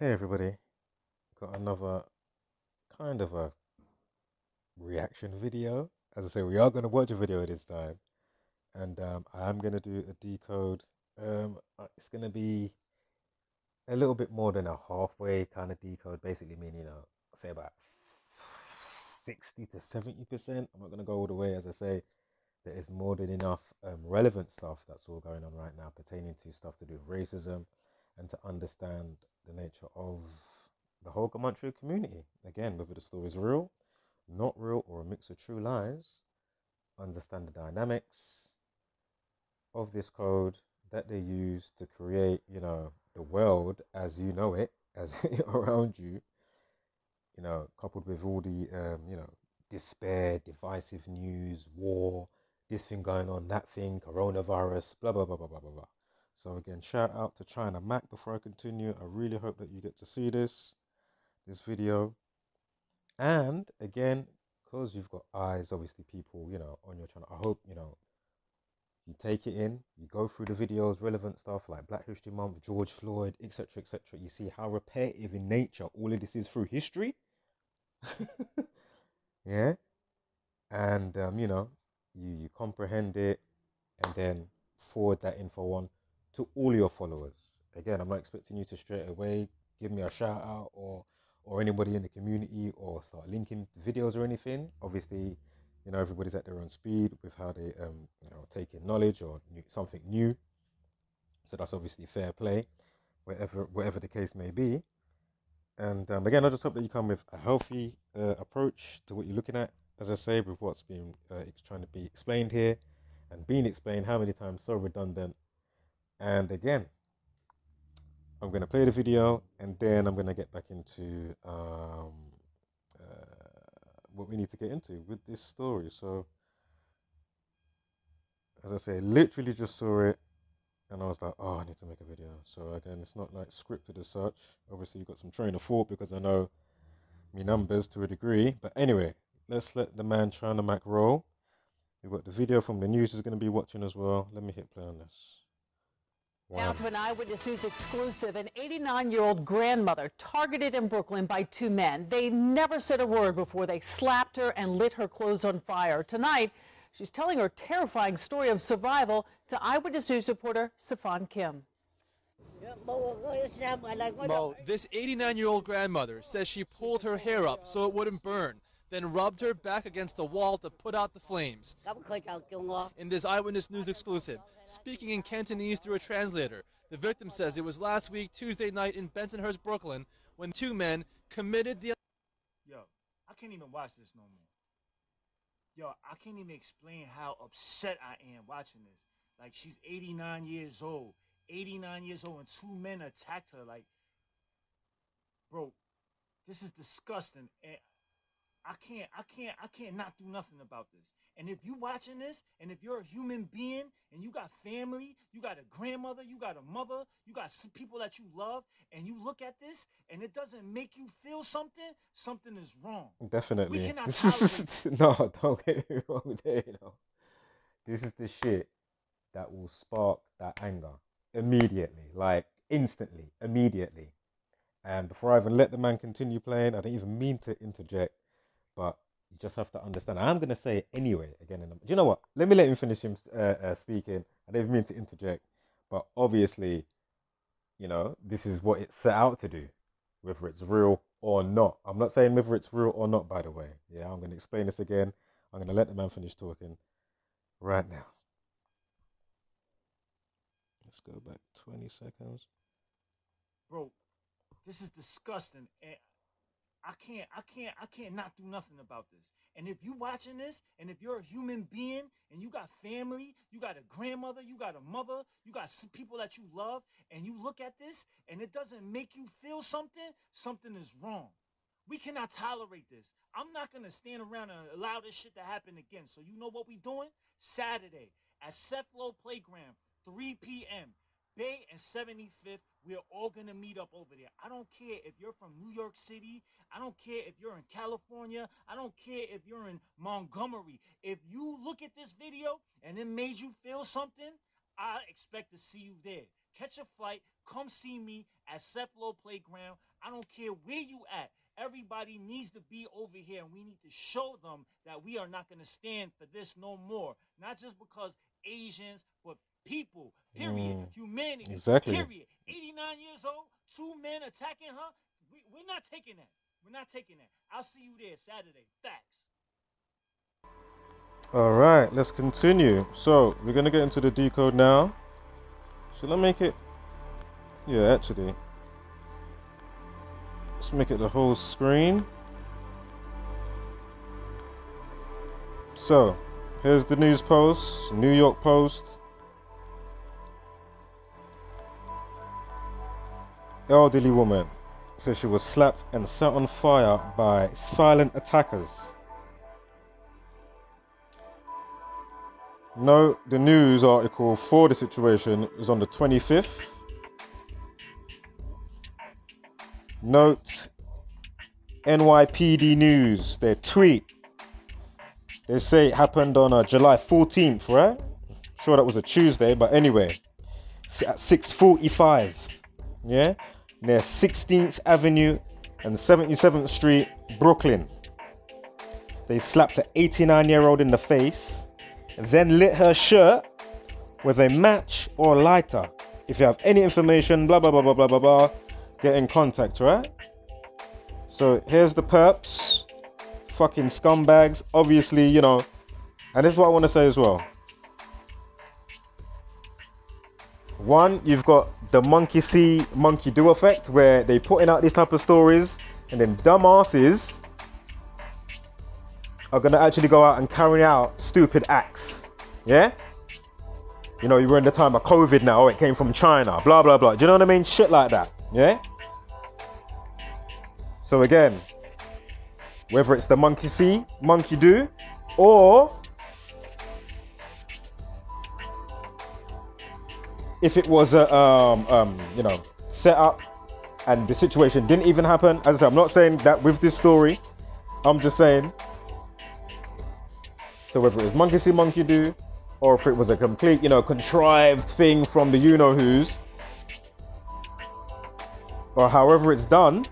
Hey everybody, got another kind of a reaction video. As I say, we are going to watch a video this time, and um, I am going to do a decode. Um, uh, it's going to be a little bit more than a halfway kind of decode, basically meaning, you know, say about 60 to 70%. I'm not going to go all the way, as I say, there is more than enough um, relevant stuff that's all going on right now pertaining to stuff to do with racism and to understand the nature of the whole gematria community. Again, whether the story is real, not real, or a mix of true lies, understand the dynamics of this code that they use to create, you know, the world as you know it, as around you, you know, coupled with all the, um, you know, despair, divisive news, war, this thing going on, that thing, coronavirus, blah, blah, blah, blah, blah, blah, blah. So again, shout out to China Mac before I continue. I really hope that you get to see this, this video. And again, because you've got eyes, obviously people, you know, on your channel, I hope, you know, you take it in, you go through the videos, relevant stuff like Black History Month, George Floyd, etc., etc. You see how repetitive in nature all of this is through history. yeah. And, um, you know, you, you comprehend it and then forward that info on to all your followers. Again, I'm not expecting you to straight away give me a shout out or or anybody in the community or start linking videos or anything. Obviously, you know everybody's at their own speed with how they um you know take in knowledge or new, something new. So that's obviously fair play, whatever whatever the case may be. And um, again, I just hope that you come with a healthy uh, approach to what you're looking at. As I say, with what's being uh, trying to be explained here and being explained how many times so redundant and again, I'm going to play the video and then I'm going to get back into um, uh, what we need to get into with this story. So, as I say, literally just saw it and I was like, oh, I need to make a video. So, again, it's not like scripted as such. Obviously, you've got some train of thought because I know me numbers to a degree. But anyway, let's let the man China Mac roll. We've got the video from the news is going to be watching as well. Let me hit play on this. Wow. Now to an Eyewitness News exclusive. An 89 year old grandmother targeted in Brooklyn by two men. They never said a word before they slapped her and lit her clothes on fire. Tonight, she's telling her terrifying story of survival to Eyewitness News reporter Safan Kim. Mo, this 89 year old grandmother says she pulled her hair up so it wouldn't burn then rubbed her back against the wall to put out the flames. In this Eyewitness News exclusive, speaking in Cantonese through a translator, the victim says it was last week, Tuesday night in Bensonhurst, Brooklyn, when two men committed the. Yo, I can't even watch this no more. Yo, I can't even explain how upset I am watching this. Like, she's 89 years old. 89 years old, and two men attacked her. Like, bro, this is disgusting. And I can't, I can't, I can't not do nothing about this. And if you watching this, and if you're a human being, and you got family, you got a grandmother, you got a mother, you got some people that you love, and you look at this, and it doesn't make you feel something, something is wrong. Definitely. We cannot tolerate. no, don't get me wrong there. You know, this is the shit that will spark that anger immediately, like instantly, immediately. And before I even let the man continue playing, I didn't even mean to interject but you just have to understand. I'm going to say it anyway again. Do you know what? Let me let him finish him uh, uh, speaking. I didn't mean to interject, but obviously, you know, this is what it's set out to do, whether it's real or not. I'm not saying whether it's real or not, by the way. Yeah, I'm going to explain this again. I'm going to let the man finish talking right now. Let's go back 20 seconds. Bro, this is disgusting. I can't, I can't, I can't not do nothing about this. And if you watching this, and if you're a human being, and you got family, you got a grandmother, you got a mother, you got some people that you love, and you look at this, and it doesn't make you feel something, something is wrong. We cannot tolerate this. I'm not gonna stand around and allow this shit to happen again. So you know what we doing? Saturday at Low Playground, 3 p.m. Bay and 75th, we're all gonna meet up over there. I don't care if you're from New York City. I don't care if you're in California. I don't care if you're in Montgomery. If you look at this video and it made you feel something, I expect to see you there. Catch a flight, come see me at Low Playground. I don't care where you at. Everybody needs to be over here, and we need to show them that we are not going to stand for this no more. Not just because Asians, but people, period. Mm, Humanity, exactly. period. 89 years old, two men attacking her. We, we're not taking that. We're not taking that. I'll see you there Saturday. Facts. All right, let's continue. So we're gonna get into the decode now. Should I make it? Yeah, actually. Let's make it the whole screen. So, here's the news post, New York Post. Elderly woman says she was slapped and set on fire by silent attackers. No, the news article for the situation is on the 25th. Note NYPD News, their tweet. They say it happened on uh, July 14th, right? Sure, that was a Tuesday, but anyway, at 6:45, yeah, near 16th Avenue and 77th Street, Brooklyn. They slapped an 89-year-old in the face, and then lit her shirt with a match or lighter. If you have any information, blah blah blah blah blah blah blah get in contact, right? So here's the perps, fucking scumbags. Obviously, you know, and this is what I want to say as well. One, you've got the monkey see, monkey do effect, where they putting out these type of stories, and then dumbasses are gonna actually go out and carry out stupid acts. Yeah? You know, you were in the time of COVID now, it came from China, blah blah blah. Do you know what I mean? Shit like that. Yeah? So again, whether it's the monkey see, monkey do, or if it was a um, um, you know set up and the situation didn't even happen. As I I'm not saying that with this story. I'm just saying. So whether it was monkey see, monkey do, or if it was a complete, you know, contrived thing from the you know who's, or however it's done,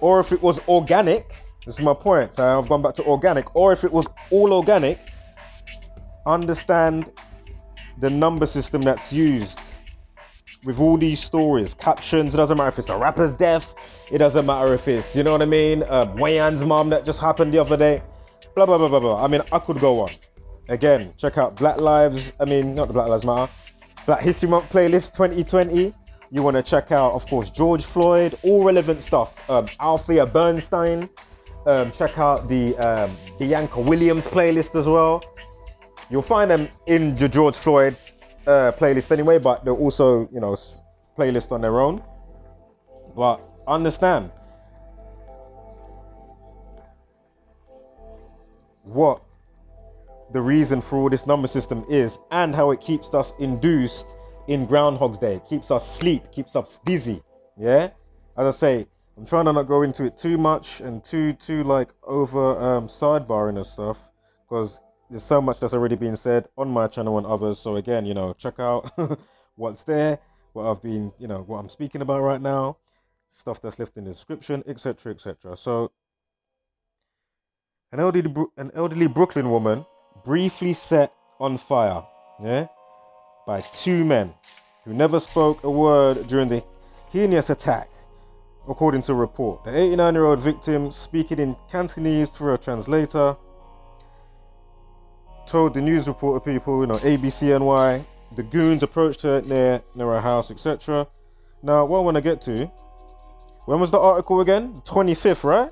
or if it was organic, this is my point. So I've gone back to organic, or if it was all organic, understand the number system that's used with all these stories, captions. It doesn't matter if it's a rapper's death, it doesn't matter if it's, you know what I mean, uh, Wayan's mom that just happened the other day, blah, blah, blah, blah, blah. I mean, I could go on. Again, check out Black Lives, I mean, not the Black Lives Matter, Black History Month playlist 2020. You want to check out, of course, George Floyd, all relevant stuff. Um, Althea Bernstein. Um, check out the um, Bianca Williams playlist as well. You'll find them in the George Floyd uh, playlist anyway, but they're also, you know, playlist on their own. But understand what the reason for all this number system is and how it keeps us induced in Groundhog's Day. It keeps us sleep, keeps us dizzy. Yeah? As I say, I'm trying to not go into it too much and too too like over um, sidebarring and stuff because there's so much that's already been said on my channel and others. So again, you know, check out what's there, what I've been, you know, what I'm speaking about right now, stuff that's left in the description, etc., etc. So an elderly an elderly Brooklyn woman briefly set on fire. Yeah by two men who never spoke a word during the heinous attack, according to report. The 89 year old victim, speaking in Cantonese through a translator, told the news reporter people, you know, ABCNY, the goons approached her near, near her house, etc. Now, what I want to get to, when was the article again? 25th, right?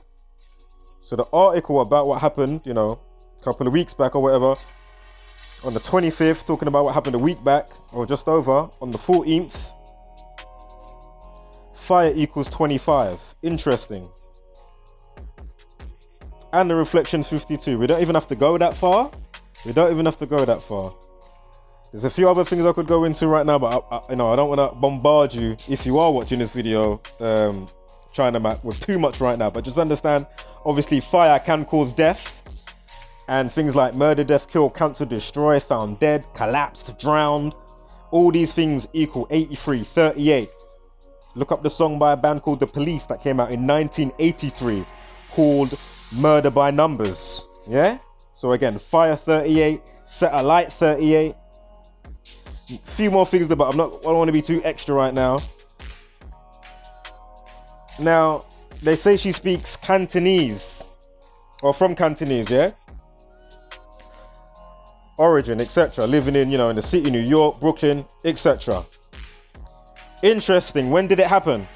So the article about what happened, you know, a couple of weeks back or whatever, on the 25th, talking about what happened a week back, or just over, on the 14th. Fire equals 25. Interesting. And the reflection 52. We don't even have to go that far. We don't even have to go that far. There's a few other things I could go into right now, but I, I you know I don't want to bombard you if you are watching this video, um, China Mac with too much right now. But just understand, obviously, fire can cause death and things like murder, death, kill, cancel, destroy, found dead, collapsed, drowned. All these things equal 83, 38. look up the song by a band called The Police that came out in 1983 called Murder by Numbers. Yeah? So again, Fire 38, Satellite 38. A few more things but I'm not I don't want to be too extra right now. Now, they say she speaks Cantonese. Or from Cantonese, yeah? Origin, etc. Living in, you know, in the city, New York, Brooklyn, etc. Interesting. When did it happen?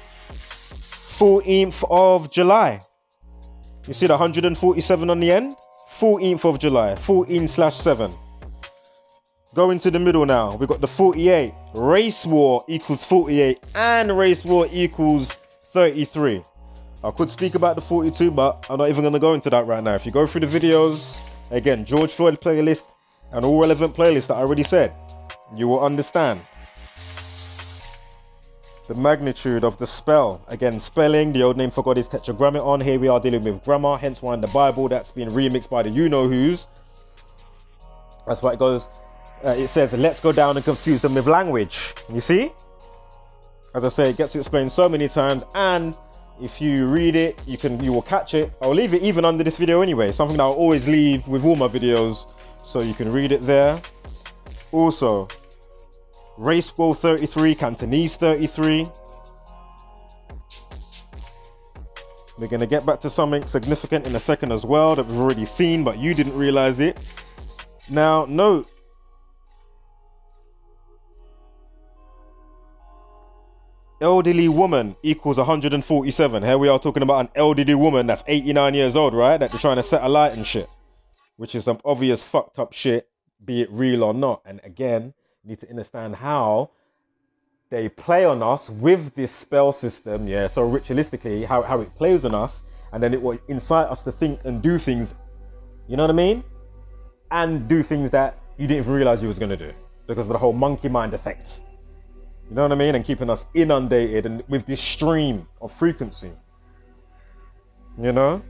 14th of July. You see the 147 on the end? 14th of July, 14 slash 7. Going to the middle now, we got the 48. Race war equals 48 and race war equals 33. I could speak about the 42, but I'm not even going to go into that right now. If you go through the videos, again, George Floyd playlist and all relevant playlists that I already said, you will understand the magnitude of the spell. Again, spelling, the old name for God is tetragrammaton. Here we are dealing with grammar, hence why in the Bible that's been remixed by the you know who's. That's why it goes, uh, it says, let's go down and confuse them with language. You see? As I say, it gets explained so many times, and if you read it, you can you will catch it. I'll leave it even under this video anyway. Something that I'll always leave with all my videos, so you can read it there. Also, Race War 33, Cantonese 33. We're going to get back to something significant in a second as well that we've already seen, but you didn't realize it. Now, note elderly woman equals 147. Here we are talking about an elderly woman that's 89 years old, right? That they're trying to set a light and shit, which is some obvious fucked up shit, be it real or not. And again, need to understand how they play on us with this spell system, yeah. So ritualistically, how, how it plays on us, and then it will incite us to think and do things, you know what I mean? And do things that you didn't even realize you was gonna do because of the whole monkey mind effect. You know what I mean? And keeping us inundated and with this stream of frequency. You know?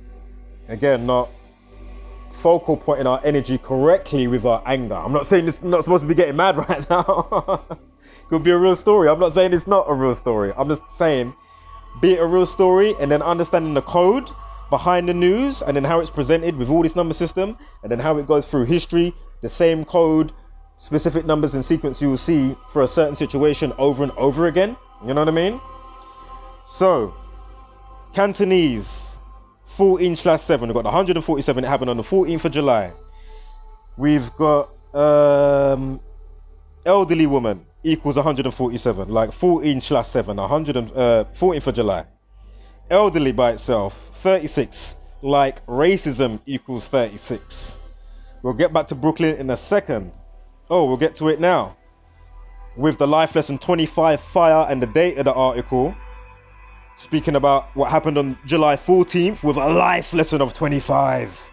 Again, not focal point in our energy correctly with our anger. I'm not saying it's not supposed to be getting mad right now. Could be a real story. I'm not saying it's not a real story. I'm just saying be it a real story and then understanding the code behind the news and then how it's presented with all this number system and then how it goes through history, the same code specific numbers and sequence you will see for a certain situation over and over again. You know what I mean? So, Cantonese, 14 slash 7. We've got the 147, it happened on the 14th of July. We've got um, elderly woman equals 147, like 14 slash 7, 100 and, uh, 14th of July. Elderly by itself, 36, like racism equals 36. We'll get back to Brooklyn in a second. Oh, we'll get to it now. With the life lesson 25 fire and the date of the article, speaking about what happened on July 14th with a life lesson of 25.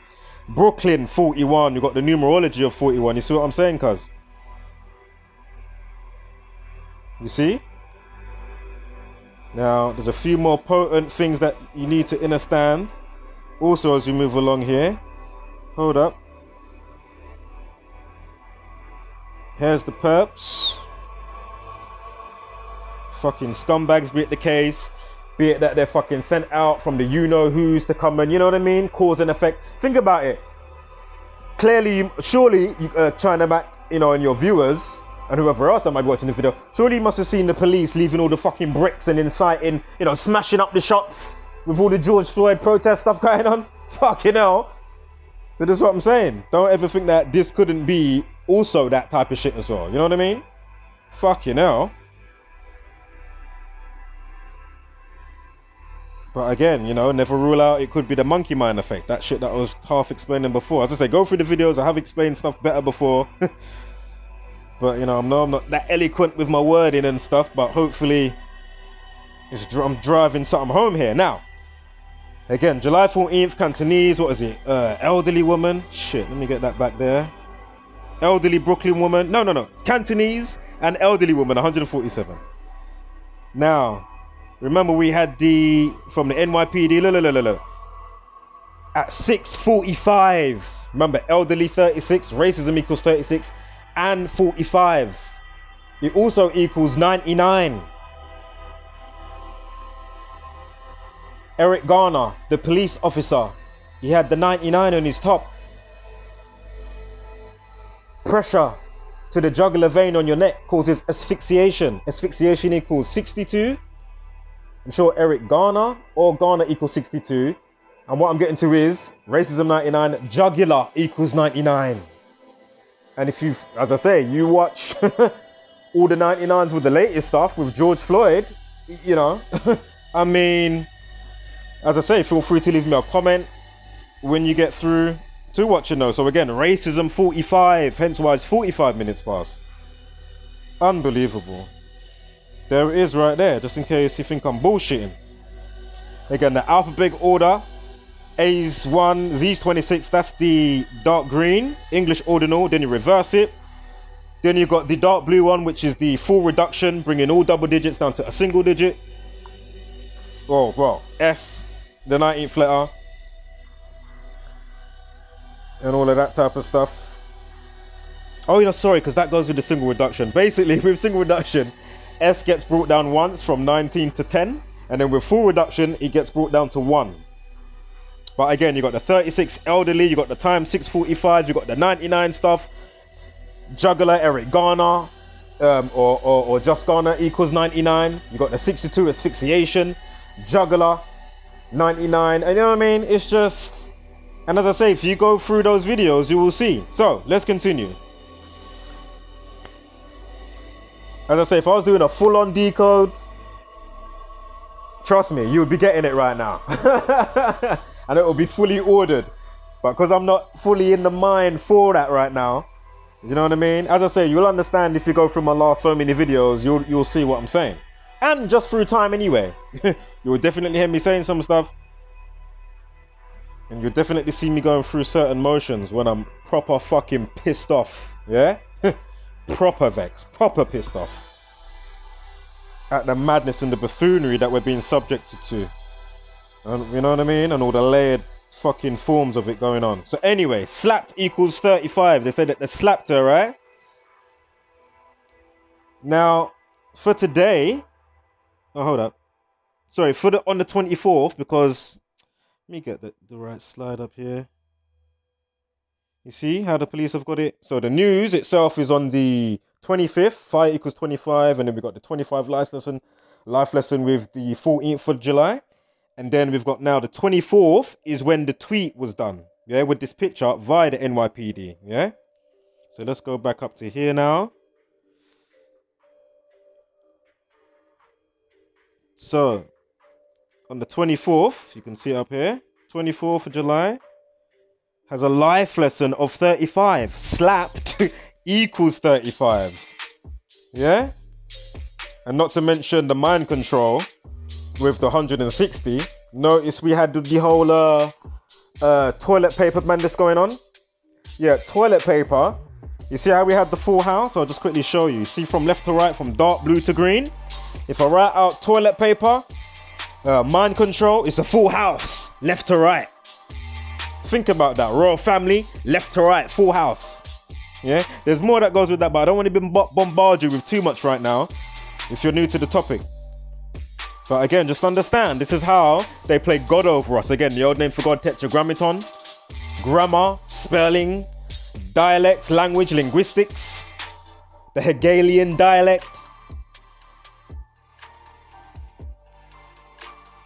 Brooklyn 41, you got the numerology of 41. You see what I'm saying, cuz? You see? Now, there's a few more potent things that you need to understand. Also, as we move along here, hold up. Here's the perps. Fucking scumbags, be it the case. Be it that they're fucking sent out from the you know who's to come and, you know what I mean? Cause and effect. Think about it. Clearly, surely, you, uh, China Mac, you know, and your viewers and whoever else that might be watching the video, surely you must have seen the police leaving all the fucking bricks and inciting, you know, smashing up the shops with all the George Floyd protest stuff going on. Fucking hell. So this is what I'm saying. Don't ever think that this couldn't be also that type of shit as well. You know what I mean? Fuck you But again, you know, never rule out it could be the monkey mind effect. That shit that I was half explaining before. As I say, go through the videos. I have explained stuff better before. but you know, I'm, no, I'm not that eloquent with my wording and stuff. But hopefully, it's, I'm driving something home here. Now, again, July 14th, Cantonese. What is it? Uh, elderly woman. Shit, let me get that back there elderly Brooklyn woman. No, no, no. Cantonese and elderly woman, 147. Now, remember we had the from the NYPD. Look, look, look, look. At 6:45. Remember, elderly 36, racism equals 36, and 45. It also equals 99. Eric Garner, the police officer, he had the 99 on his top. Pressure to the jugular vein on your neck causes asphyxiation. Asphyxiation equals 62. I'm sure Eric Garner or Garner equals 62. And what I'm getting to is racism 99, jugular equals 99. And if you, as I say, you watch all the 99s with the latest stuff with George Floyd, you know, I mean, as I say, feel free to leave me a comment when you get through to watching those. So again, racism 45, hence why it's 45 minutes past. Unbelievable. There it is right there, just in case you think I'm bullshitting. Again, the alphabet order A's 1, Z's 26, that's the dark green, English ordinal, then you reverse it. Then you've got the dark blue one, which is the full reduction, bringing all double digits down to a single digit. Oh, well, S, the 19th letter. And all of that type of stuff. Oh, you know, sorry, because that goes with the single reduction. Basically, with single reduction, S gets brought down once from 19 to 10. And then with full reduction, it gets brought down to 1. But again, you got the 36 elderly, you got the time 645, you got the 99 stuff. Jugular Eric Garner, um, or, or, or just Garner equals 99. You got the 62 asphyxiation, jugular 99. And you know what I mean? It's just, and as I say, if you go through those videos, you will see. So let's continue. As I say, if I was doing a full on decode, trust me, you would be getting it right now. and it will be fully ordered. But because I'm not fully in the mind for that right now, you know what I mean? As I say, you'll understand if you go through my last so many videos, you'll you'll see what I'm saying. And just through time anyway. you will definitely hear me saying some stuff. And you'll definitely see me going through certain motions when I'm proper fucking pissed off. Yeah? Proper vex, proper pissed off. At the madness and the buffoonery that we're being subjected to. And you know what I mean? And all the layered fucking forms of it going on. So anyway, slapped equals 35. They said that they slapped her, right? Now, for today, oh hold up. Sorry, for the on the 24th, because let me get the, the right slide up here. You see how the police have got it? So the news itself is on the 25th, fight equals 25, and then we've got the 25 life lesson, life lesson with the 14th of July. And then we've got now the 24th is when the tweet was done. Yeah, with this picture via the NYPD. Yeah. So let's go back up to here now. So on the 24th, you can see up here, 24th of July, has a life lesson of 35. Slapped equals 35. Yeah? And not to mention the mind control with the 160, notice we had the whole uh, uh, toilet paper madness going on. Yeah, toilet paper. You see how we had the full house? I'll just quickly show you. See from left to right, from dark blue to green. If I write out toilet paper, uh, mind control, it's a full house, left to right. Think about that. Royal family, left to right, full house. Yeah, there's more that goes with that, but I don't want to bombard you with too much right now if you're new to the topic. But again, just understand this is how they play God over us. Again, the old name for God, Tetragrammaton, grammar, spelling, dialects, language, linguistics, the Hegelian dialect.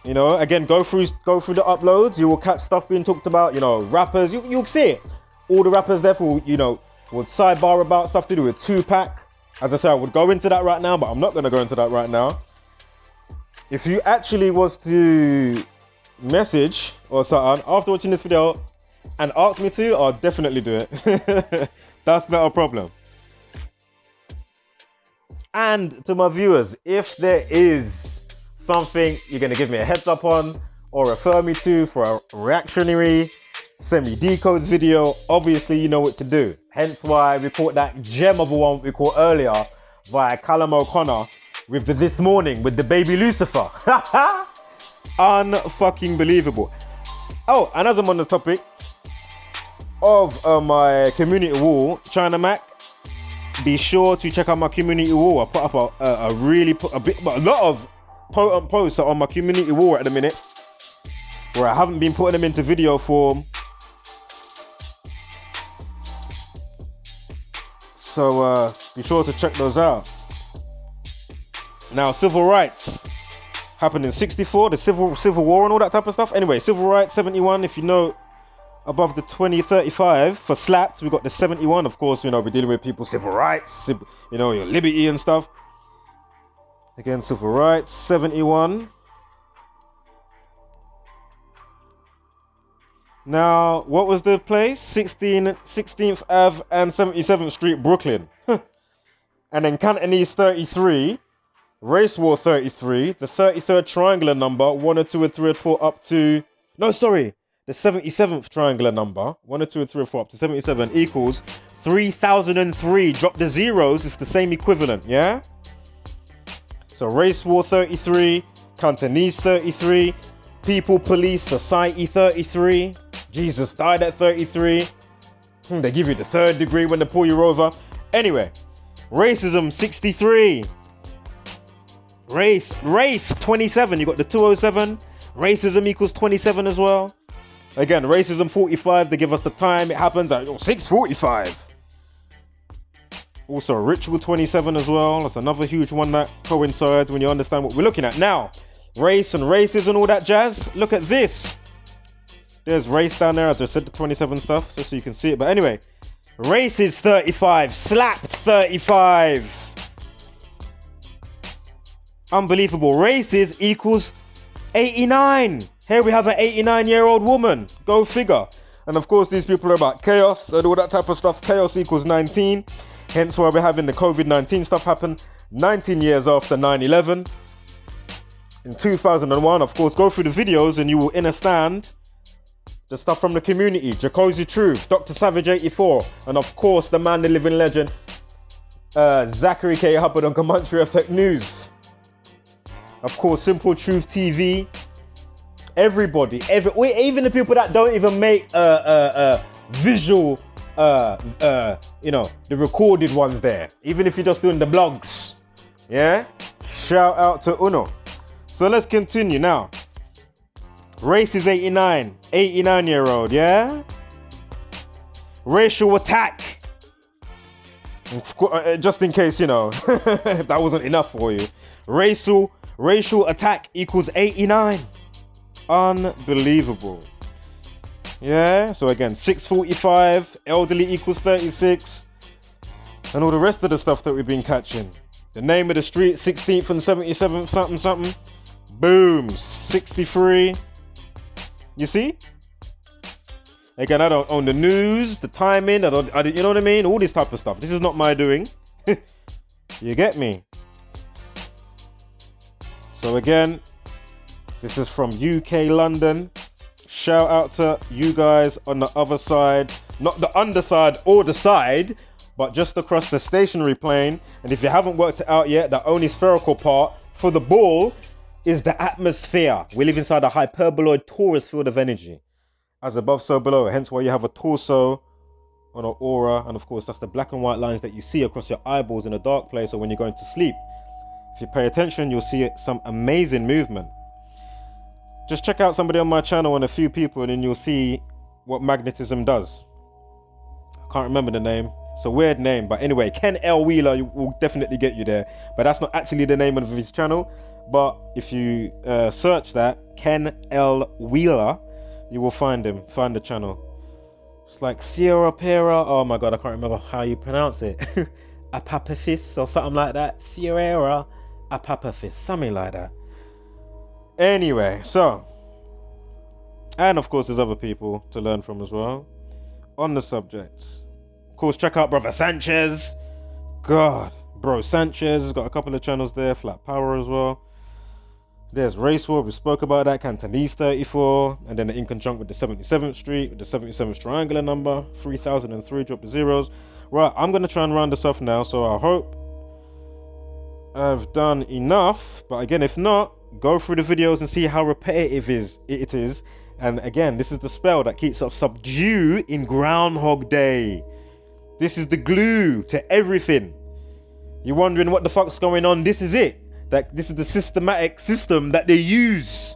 You know, again, go through go through the uploads. You will catch stuff being talked about. You know, rappers. You you'll see it. All the rappers, therefore, you know, would sidebar about stuff to do with Tupac. As I said, I would go into that right now, but I'm not going to go into that right now if you actually was to message or something after watching this video and ask me to, I'll definitely do it. That's not a problem. And to my viewers, if there is something you're going to give me a heads up on or refer me to for a reactionary semi-decode video, obviously you know what to do. Hence why we caught that gem of a one we caught earlier via Callum O'Connor with the This Morning with the baby Lucifer. Unfucking believable. Oh, and as I'm on this topic of uh, my community wall, China Mac, be sure to check out my community wall. I put up a, a, a really a bit, but a lot of potent posts on my community wall at the minute. where I haven't been putting them into video form. So uh, be sure to check those out. Now, civil rights happened in 64, the civil civil war and all that type of stuff. Anyway, civil rights 71, if you know above the 20 35 for slaps, we got the 71, of course, you know, we're dealing with people's civil rights, you know, your liberty and stuff. Again, civil rights 71. Now, what was the place? 16, 16th Ave and 77th Street, Brooklyn. and then Cantonese 33, Race War 33, the 33rd triangular number, 1 or 2 or 3 or 4 up to. No, sorry. The 77th triangular number, 1 or 2 or 3 or 4 up to 77 equals 3003. Drop the zeros, it's the same equivalent, yeah? So Race War 33, Cantonese 33, People Police Society 33, Jesus died at 33. Hmm, they give you the third degree when they pull you over. Anyway, racism 63. Race, race 27. You got the 207. Racism equals 27 as well. Again, racism 45. They give us the time. It happens at 6:45. Also, ritual 27 as well. That's another huge one that coincides when you understand what we're looking at. Now, race and races and all that jazz. Look at this. There's race down there. as I said the 27 stuff, just so you can see it. But anyway, race is 35. Slapped 35. Unbelievable. Races equals 89. Here we have an 89 year old woman. Go figure. And of course, these people are about chaos and all that type of stuff. Chaos equals 19. Hence why we're having the COVID 19 stuff happen 19 years after 9 11. In 2001, of course, go through the videos and you will understand the stuff from the community, Jacozy Truth, Dr. Savage 84, and of course the man, the living legend, uh, Zachary K. Hubbard on Gematria Effect News. Of course, Simple Truth TV. Everybody, every even the people that don't even make uh, uh, uh, visual, uh, uh, you know, the recorded ones there. Even if you're just doing the blogs, yeah. Shout out to Uno. So let's continue now. Race is 89. 89 year old, yeah? Racial attack. Uh, just in case, you know, that wasn't enough for you. Racial racial attack equals 89. Unbelievable. Yeah, so again, 645, elderly equals 36, and all the rest of the stuff that we've been catching. The name of the street, 16th and 77th, something, something. Boom, 63. You see? Again, I don't own the news, the timing, I don't, I, you know what I mean? All this type of stuff. This is not my doing. you get me? So again, this is from UK London. Shout out to you guys on the other side, not the underside or the side, but just across the stationary plane. And if you haven't worked it out yet, the only spherical part for the ball is the atmosphere. We live inside a hyperboloid torus field of energy. As above, so below. Hence why you have a torso on an aura. And of course, that's the black and white lines that you see across your eyeballs in a dark place or when you're going to sleep. If you pay attention, you'll see some amazing movement. Just check out somebody on my channel and a few people, and then you'll see what magnetism does. I can't remember the name. It's a weird name, but anyway, Ken L. Wheeler will definitely get you there. But that's not actually the name of his channel. But if you uh, search that, Ken L. Wheeler, you will find him, find the channel. It's like Theorapera. Oh my god, I can't remember how you pronounce it. Apapathis or something like that. Theorera Apapathis, something like that. Anyway, so. And of course, there's other people to learn from as well on the subject. Of course, check out Brother Sanchez. God, bro, Sanchez has got a couple of channels there, Flat Power as well. There's Race War, we spoke about that, Cantonese 34, and then in conjunction with the 77th Street, with the 77th triangular number, 3003, drop the zeros. Right, I'm going to try and round this off now, so I hope I've done enough. But again, if not, go through the videos and see how repetitive is it is. And again, this is the spell that keeps us subdued in Groundhog Day. This is the glue to everything. You're wondering what the fuck's going on? This is it. That this is the systematic system that they use.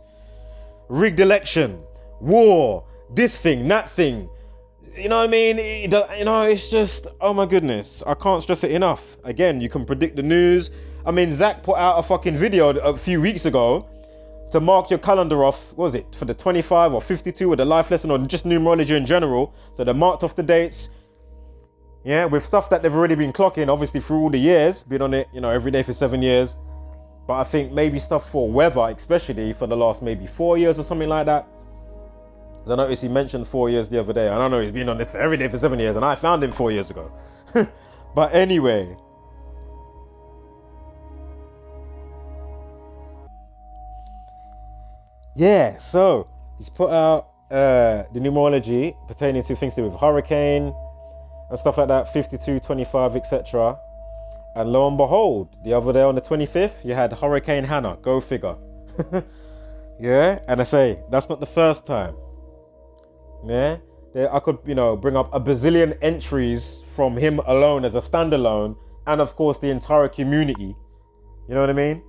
rigged election, war, this thing, that thing. You know what I mean? It, you know, it's just, oh my goodness. I can't stress it enough. Again, you can predict the news. I mean, Zach put out a fucking video a few weeks ago to mark your calendar off, what was it, for the 25 or 52 with the life lesson or just numerology in general. So they marked off the dates. Yeah, with stuff that they've already been clocking, obviously, through all the years, been on it, you know, every day for seven years. But I think maybe stuff for weather, especially for the last maybe four years or something like that. I noticed he mentioned four years the other day. I don't know, he's been on this every day for seven years, and I found him four years ago. but anyway. Yeah, so he's put out uh, the numerology pertaining to things to do with hurricane and stuff like that, 52, 25, etc. And lo and behold, the other day on the 25th, you had Hurricane Hannah. Go figure. yeah, and I say that's not the first time. Yeah, I could, you know, bring up a bazillion entries from him alone as a standalone, and of course the entire community. You know what I mean?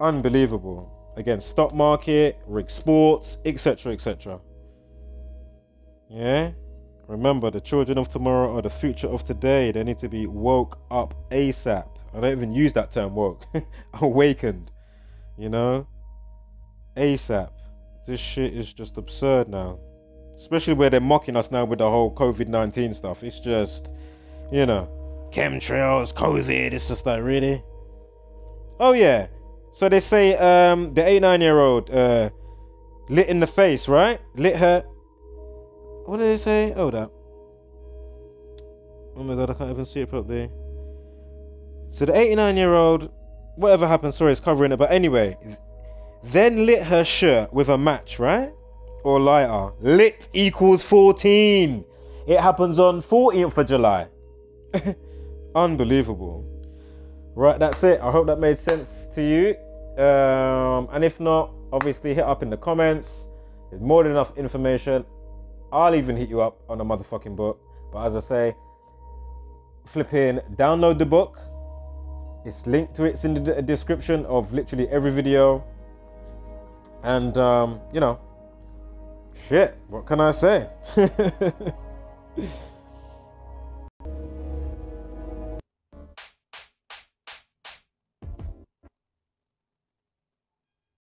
Unbelievable. Again, stock market, rig sports, etc., etc. Yeah. Remember, the children of tomorrow are the future of today. They need to be woke up ASAP. I don't even use that term woke. Awakened. You know? ASAP. This shit is just absurd now. Especially where they're mocking us now with the whole COVID 19 stuff. It's just, you know, chemtrails, COVID. It's just like, really? Oh, yeah. So they say um, the 89 year old uh, lit in the face, right? Lit her what did they say? Hold up. Oh my god, I can't even see it properly. So the 89 year old, whatever happened, sorry, is covering it. But anyway, then lit her shirt with a match, right? Or lighter. Lit equals 14. It happens on 14th of July. Unbelievable. Right, that's it. I hope that made sense to you. Um, and if not, obviously hit up in the comments. There's more than enough information. I'll even hit you up on a motherfucking book. But as I say, flipping download the book. It's linked to it. It's in the description of literally every video. And um, you know, shit. What can I say?